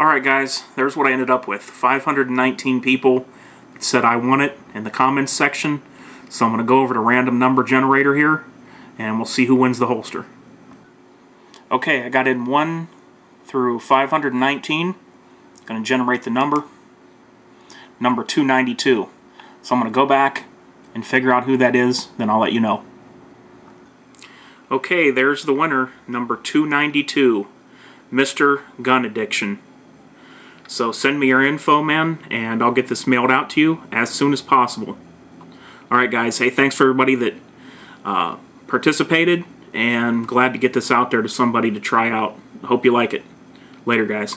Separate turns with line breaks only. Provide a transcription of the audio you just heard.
Alright guys, there's what I ended up with. 519 people said I want it in the comments section. So I'm going to go over to random number generator here and we'll see who wins the holster. Okay, I got in 1 through 519. Going to generate the number. Number 292. So I'm going to go back and figure out who that is, then I'll let you know. Okay, there's the winner, number 292, Mr. Gun Addiction. So send me your info, man, and I'll get this mailed out to you as soon as possible. Alright, guys, hey, thanks for everybody that uh, participated, and glad to get this out there to somebody to try out. Hope you like it. Later, guys.